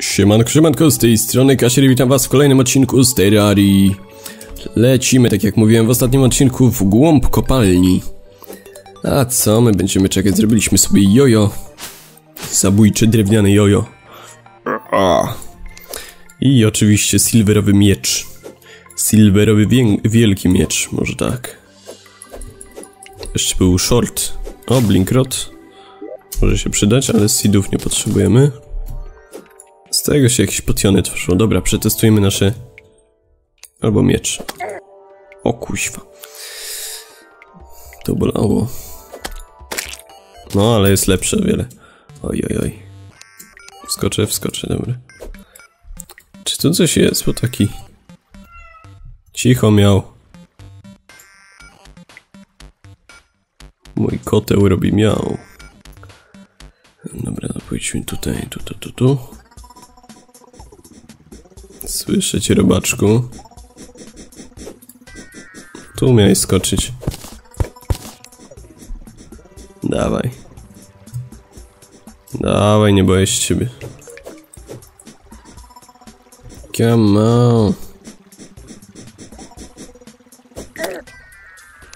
Siemanko, siemanko, z tej strony Kasier witam was w kolejnym odcinku z Terrarii. Lecimy, tak jak mówiłem w ostatnim odcinku, w głąb kopalni. A co, my będziemy czekać, zrobiliśmy sobie jojo. Zabójcze drewniane jojo. I oczywiście silverowy miecz. Silverowy wielki miecz, może tak. Jeszcze był short. O, blinkrot. Może się przydać, ale seedów nie potrzebujemy. Z tego się jakieś potiony tworzą. Dobra, przetestujemy nasze... Albo miecz. O kuźwa. To bolało. No, ale jest lepsze o wiele. Oj, oj, oj. Wskoczę, wskoczę, dobra. Czy tu coś jest, bo taki... Cicho miał. Mój koteł robi miał. Dobra, no pójdźmy tutaj, tu, tu, tu, tu. Słyszę cię, robaczku. Tu miałeś skoczyć. Dawaj. Dawaj, nie boję się ciebie. Come on.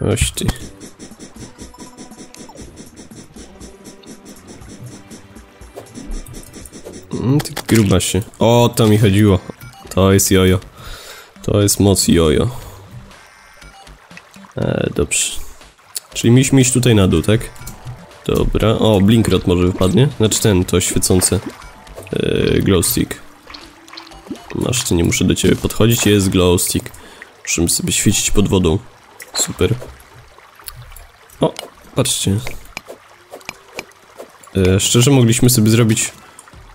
Oś ty. Mm, gruba się. O, to mi chodziło. To jest jojo. To jest moc jojo. E, dobrze. Czyli mieliśmy iść tutaj na dół, tak? Dobra. O, blinkrot może wypadnie. Znaczy ten, to świecące. E, glowstick. Masz, nie muszę do ciebie podchodzić. Jest glowstick. Możemy sobie świecić pod wodą. Super. O, patrzcie. E, szczerze mogliśmy sobie zrobić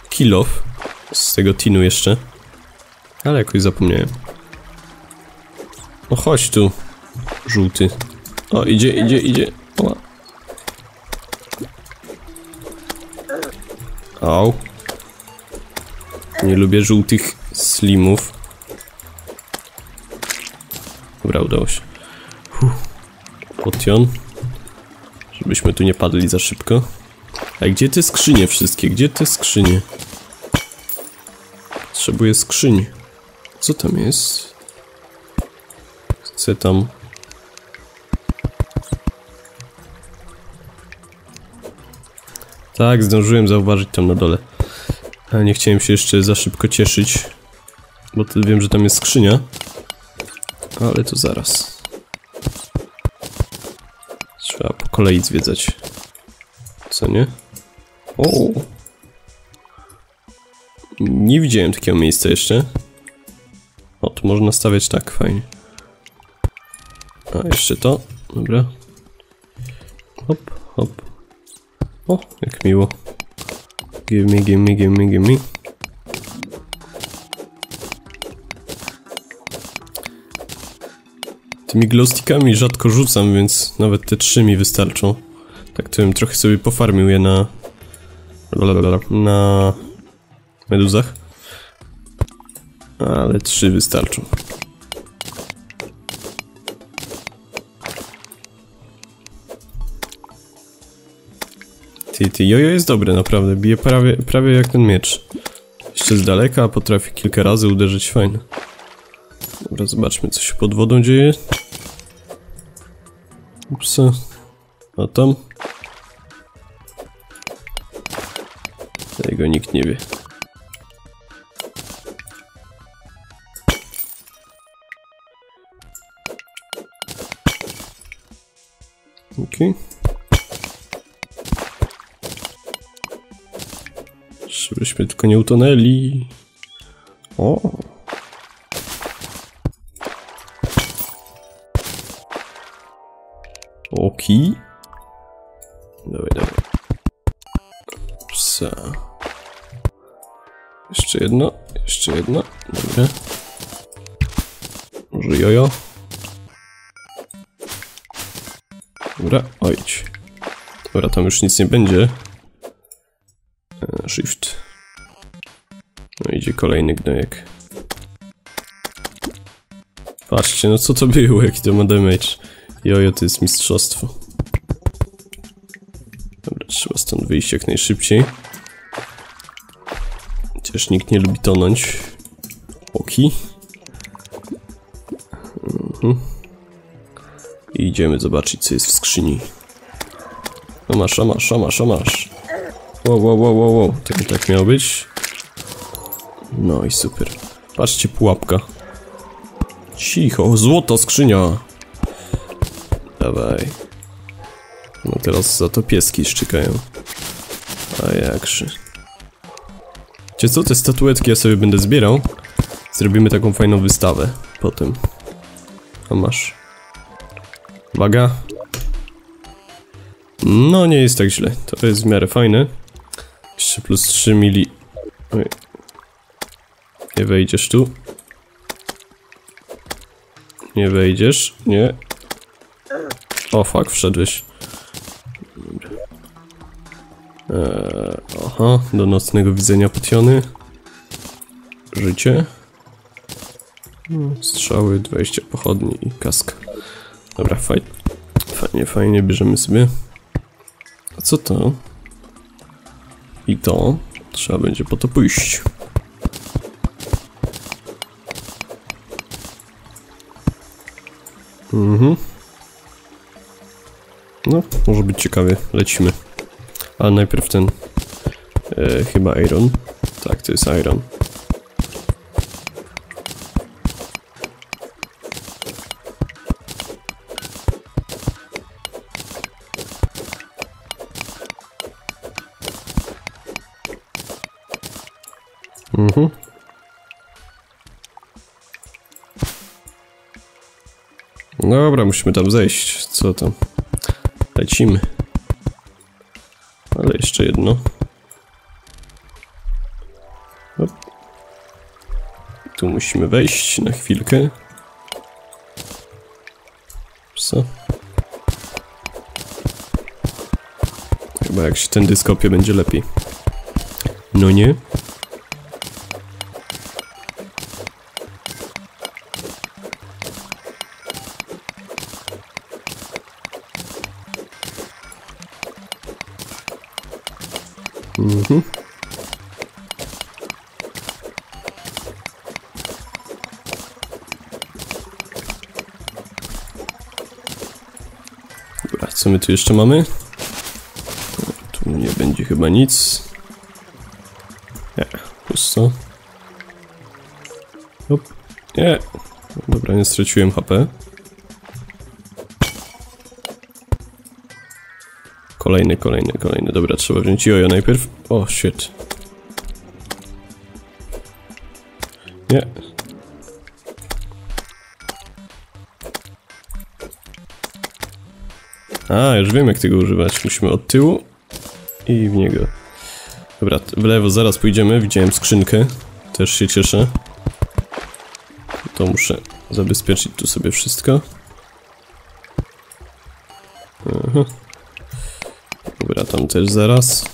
kill off z tego tinu jeszcze. Ale jakoś zapomniałem. No chodź tu, żółty. O, idzie, idzie, idzie. O. Au. Nie lubię żółtych slimów. Dobra, udało się. Huh. Potion. Żebyśmy tu nie padli za szybko. A gdzie te skrzynie wszystkie? Gdzie te skrzynie? Potrzebuję skrzyń. Co tam jest? Chcę tam... Tak, zdążyłem zauważyć tam na dole. Ale nie chciałem się jeszcze za szybko cieszyć. Bo wiem, że tam jest skrzynia. Ale to zaraz. Trzeba po kolei zwiedzać. Co nie? O! Nie widziałem takiego miejsca jeszcze. O, tu można stawiać tak, fajnie. A, jeszcze to. Dobra. Hop, hop. O, jak miło. Give me, give me, give me, give me. Tymi glowstickami rzadko rzucam, więc nawet te trzy mi wystarczą. Tak to bym trochę sobie pofarmił je na... na... meduzach. Ale trzy wystarczą. Ty, ty, jojo jest dobre, naprawdę. Bije prawie, prawie jak ten miecz. Jeszcze z daleka, potrafi kilka razy uderzyć fajnie. Dobra, zobaczmy, co się pod wodą dzieje. Ups. A tam? Tego nikt nie wie. Okej. Okay. Żebyśmy tylko nie utonęli. O. Oki. Dawaj, dawaj. Psa. Jeszcze jedno, jeszcze jedno. Dobra. Może jojo. Dobra, ojdź. Dobra, tam już nic nie będzie. E, shift. No idzie kolejny gnojek. Patrzcie, no co to było, jaki to ma damage. Jojo, to jest mistrzostwo. Dobra, trzeba stąd wyjść jak najszybciej. Chociaż nikt nie lubi tonąć. Oki. Mhm. I idziemy zobaczyć, co jest w skrzyni. A masz, a masz, a masz, a masz. Wow, wow, wow, wow, wow. Tak, tak miało być. No i super. Patrzcie, pułapka. Cicho, złota skrzynia. Dawaj. No teraz za to pieski szczekają. A jakże. Wiecie co, te statuetki ja sobie będę zbierał. Zrobimy taką fajną wystawę potem. A masz. Uwaga. No nie jest tak źle. To jest w miarę fajne. Jeszcze plus 3 mili... Oj. Nie wejdziesz tu. Nie wejdziesz. Nie. O fuck, wszedłeś. Eee, aha, do nocnego widzenia potiony. Życie. Hmm, Strzały, 20 pochodni i kaska. Dobra, fajnie. Fajnie, fajnie, bierzemy sobie. A co to? I to. Trzeba będzie po to pójść. Mhm. No, może być ciekawie. Lecimy. Ale najpierw ten... E, chyba Iron. Tak, to jest Iron. Dobra, musimy tam zejść. Co tam? Lecimy. Ale jeszcze jedno. Hop. Tu musimy wejść na chwilkę. Co? Chyba jak się ten dyskopie będzie lepiej. No nie? Mhm. Dobra, co my tu jeszcze mamy? Tu nie będzie chyba nic. Nie, pusto. Hop. Nie. Dobra, nie straciłem HP. Kolejny, kolejny, kolejny. Dobra, trzeba wziąć jojo najpierw. O, shit. Nie. A, już wiem jak tego używać. Musimy od tyłu i w niego. Dobra, w lewo zaraz pójdziemy. Widziałem skrzynkę. Też się cieszę. To muszę zabezpieczyć tu sobie wszystko. Dobra, tam też zaraz.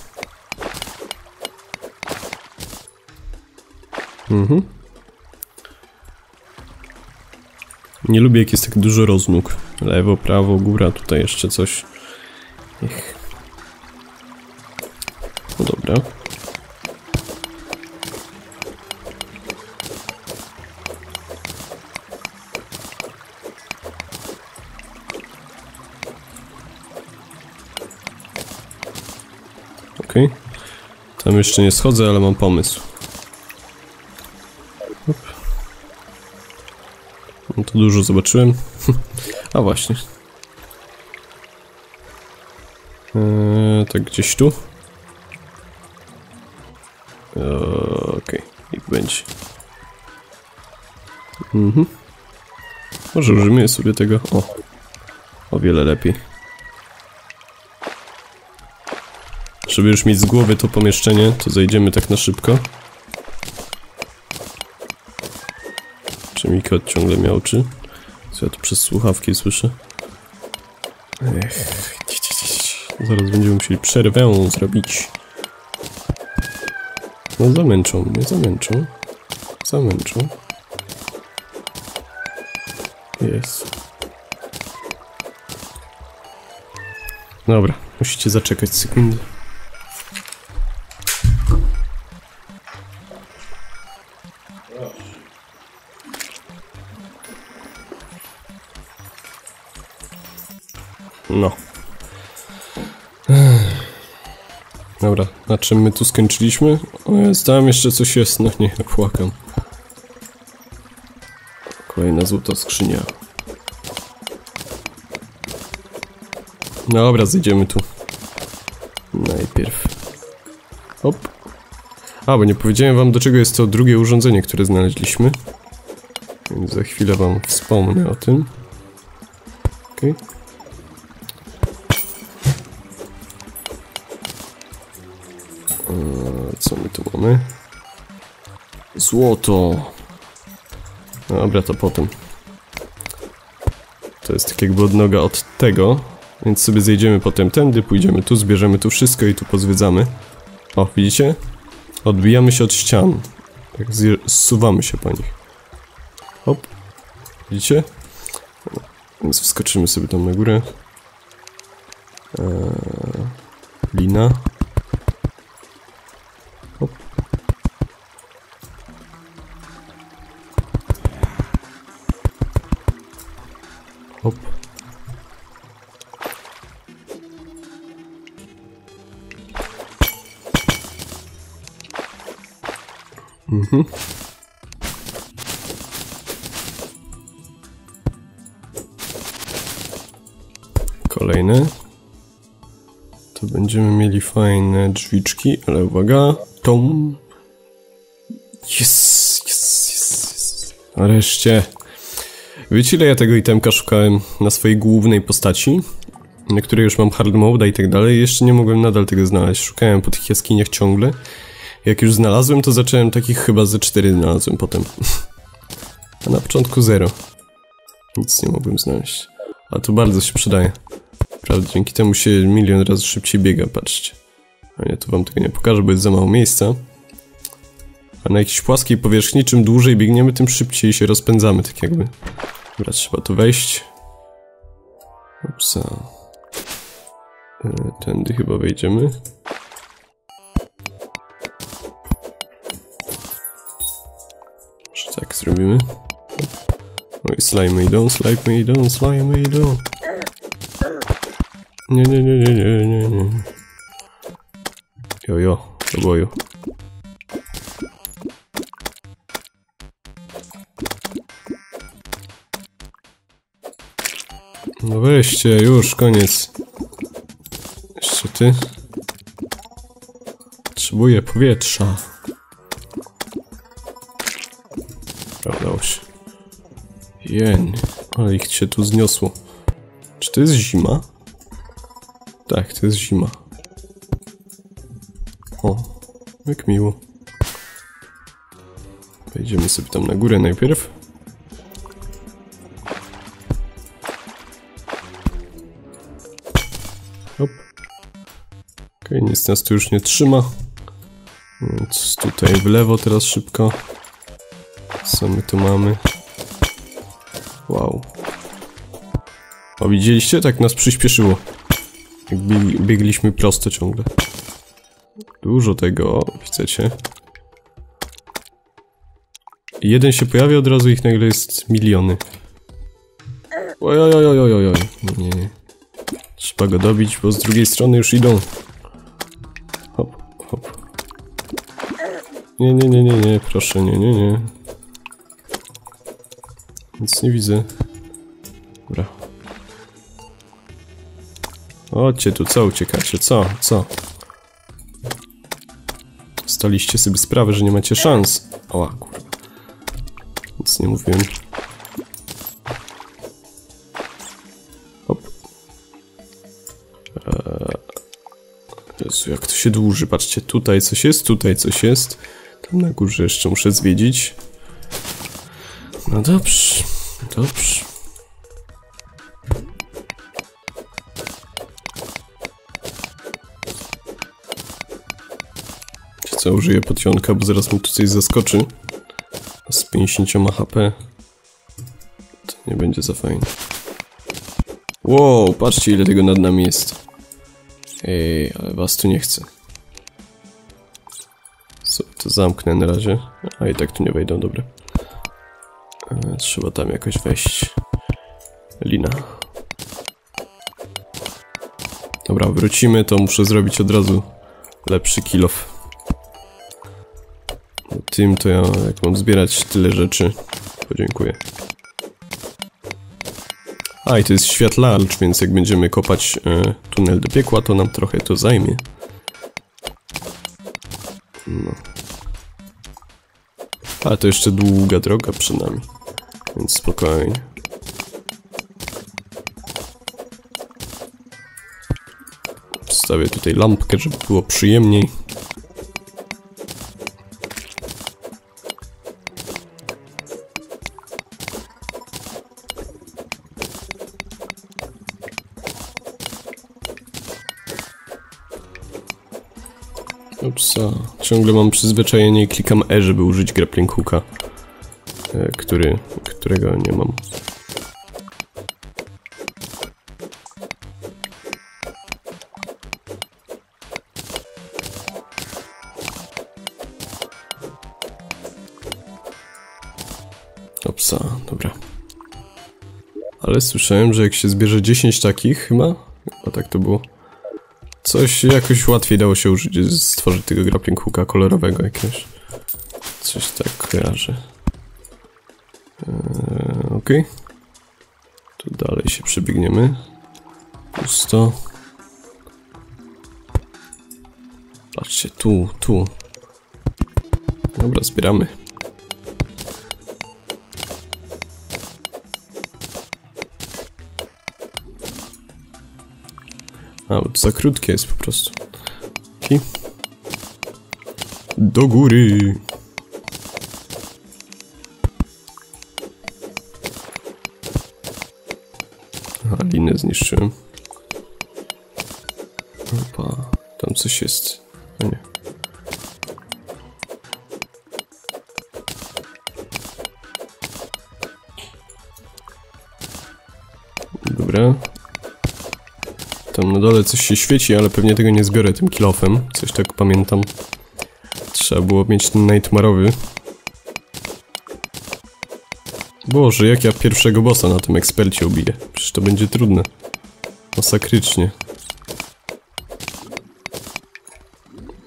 Mhm. Nie lubię jak jest tak dużo roznóg. Lewo, prawo, góra, tutaj jeszcze coś. Ech. No dobra. Tam jeszcze nie schodzę, ale mam pomysł. No to dużo zobaczyłem. A właśnie. Eee, tak gdzieś tu. Eee, Okej, okay. niech będzie. Mhm. Może użyjmy sobie tego. O. O wiele lepiej. Żeby już mieć z głowy to pomieszczenie, to zejdziemy tak na szybko. Czy mi kot ciągle miałczy? Co ja tu przez słuchawki słyszę? Ech, zaraz będziemy musieli przerwę zrobić. No zamęczą mnie, zamęczą. Zamęczą. Jest. Dobra, musicie zaczekać sekundę. Na czym my tu skończyliśmy? O, jest, tam jeszcze coś jest, no nie, płakam. Kolejna złota skrzynia. Dobra, zejdziemy tu. Najpierw. Hop. A, bo nie powiedziałem wam do czego jest to drugie urządzenie, które znaleźliśmy. Więc za chwilę wam wspomnę o tym. Okej. Okay. Co my tu mamy? Złoto. Dobra, to potem. To jest tak jakby odnoga od tego, więc sobie zejdziemy potem tędy, pójdziemy tu, zbierzemy tu wszystko i tu pozwiedzamy. O, widzicie? Odbijamy się od ścian. Tak zsuwamy się po nich. Hop. Widzicie? Więc wskoczymy sobie tam na górę. Eee, lina. Mhm. Kolejny. To będziemy mieli fajne drzwiczki, ale uwaga. Tom. Yes, yes, yes, yes. Nareszcie. Wiecie ile ja tego itemka szukałem na swojej głównej postaci? Na której już mam hard mode i tak dalej. Jeszcze nie mogłem nadal tego znaleźć. Szukałem po tych jaskiniach ciągle. Jak już znalazłem, to zacząłem takich chyba ze cztery znalazłem potem. A na początku zero. Nic nie mogłem znaleźć. A to bardzo się przydaje. Prawda, dzięki temu się milion razy szybciej biega, patrzcie. A ja tu wam tego nie pokażę, bo jest za mało miejsca. A na jakiejś płaskiej powierzchni, czym dłużej biegniemy, tym szybciej się rozpędzamy, tak jakby. Dobra, trzeba tu wejść. Upsa. E, tędy chyba wejdziemy. Zrobimy. Oj, slime idą, slime idą, slime idą. Nie, nie, nie, nie, nie, nie, nie. Jo, jo, do boju. No weźcie, już, koniec. Jeszcze ty. Potrzebuję powietrza. Udało się. Jen, ale ich się tu zniosło. Czy to jest zima? Tak, to jest zima. O, jak miło. Wejdziemy sobie tam na górę najpierw. Hop. Okej, okay, nic nas tu już nie trzyma. Więc tutaj w lewo teraz szybko. Co my tu mamy? Wow. O, widzieliście? Tak nas przyspieszyło. Jak bieg biegliśmy prosto ciągle. Dużo tego, chcecie? Jeden się pojawia, od razu ich nagle jest miliony. Oj, oj, oj, oj, oj, oj. Nie, nie. Trzeba go dobić, bo z drugiej strony już idą. Hop, hop. Nie, nie, nie, nie, nie, proszę, nie, nie, nie. Nic nie widzę. Dobra. Chodźcie tu, co uciekacie? Co? Co? Staliście sobie sprawę, że nie macie szans. O, kurwa. Nic nie mówiłem. Hop. Eee... Jezu, jak to się dłuży. Patrzcie, tutaj coś jest, tutaj coś jest. Tam na górze jeszcze muszę zwiedzić. No dobrze, dobrze. co, użyję potionka, bo zaraz mi tu coś zaskoczy. Z 50 HP. To nie będzie za fajne. Wow, patrzcie ile tego nad nami jest. Ej, ale was tu nie chcę. Co, to zamknę na razie. A i tak tu nie wejdą, dobra. Trzeba tam jakoś wejść. Lina. Dobra, wrócimy, to muszę zrobić od razu lepszy kill off. Tym to ja, jak mam zbierać tyle rzeczy, podziękuję. A, i to jest światlarcz, więc jak będziemy kopać e, tunel do piekła, to nam trochę to zajmie. No. Ale to jeszcze długa droga przed nami, więc spokojnie. Wstawię tutaj lampkę, żeby było przyjemniej. Upsa. Ciągle mam przyzwyczajenie i klikam E, żeby użyć grappling hooka. e, Który, którego nie mam. Opsa, dobra. Ale słyszałem, że jak się zbierze 10 takich chyba, a tak to było, coś jakoś łatwiej dało się użyć, stworzyć tego grappling hooka kolorowego jakiegoś. Coś tak kojarzę. Okej. Tu dalej się przebiegniemy. Pusto. Patrzcie, tu, tu. Dobra, zbieramy. A, bo to za krótkie jest po prostu. Okej. Do góry. Linę zniszczyłem. Opa, tam coś jest. A nie. Dobra. Tam na dole coś się świeci, ale pewnie tego nie zbiorę tym kilofem. Coś tak pamiętam. Trzeba było mieć ten nightmarowy. Boże, jak ja pierwszego bossa na tym ekspercie ubiję. Przecież to będzie trudne. Masakrycznie.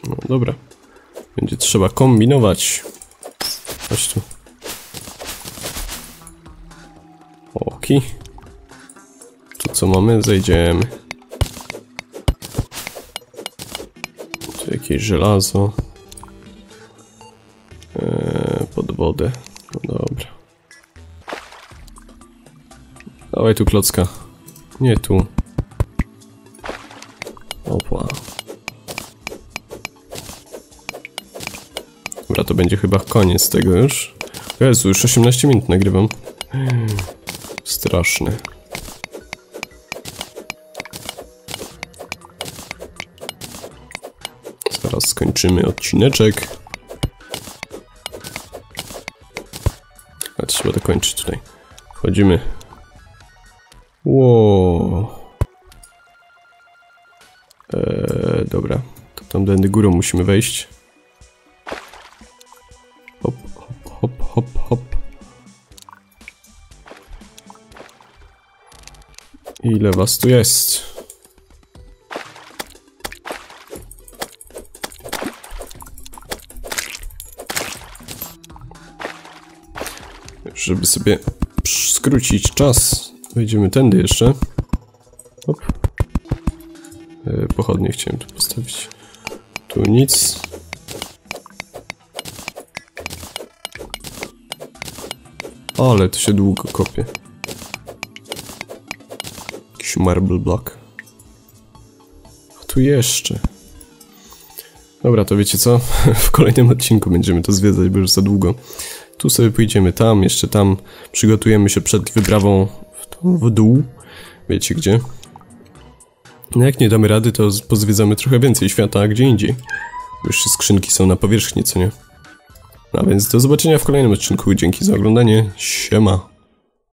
No dobra. Będzie trzeba kombinować. Chodź tu. Oki. Tu co mamy? Zejdziemy. Tu jakieś żelazo. Eee, pod wodę. No dobra. Dawaj tu klocka. Nie tu. Opła. Dobra, to będzie chyba koniec tego już. Jezu, już 18 minut nagrywam. Straszne. Zaraz skończymy odcineczek. A trzeba dokończyć tutaj. Wchodzimy. Wow. Eee, dobra. To tamtędy górą musimy wejść. Hop, hop, hop, hop, hop. Ile was tu jest? Żeby sobie skrócić czas, wejdziemy tędy jeszcze. Hop. E, pochodnie chciałem tu postawić. Tu nic. Ale to się długo kopie. Jakiś marble block. A tu jeszcze. Dobra, to wiecie co? W kolejnym odcinku będziemy to zwiedzać, bo już za długo. Tu sobie pójdziemy tam, jeszcze tam. Przygotujemy się przed wyprawą w, dół. Wiecie gdzie. No jak nie damy rady, to pozwiedzamy trochę więcej świata, gdzie indziej. Jeszcze skrzynki są na powierzchni, co nie? No więc do zobaczenia w kolejnym odcinku. Dzięki za oglądanie. Siema.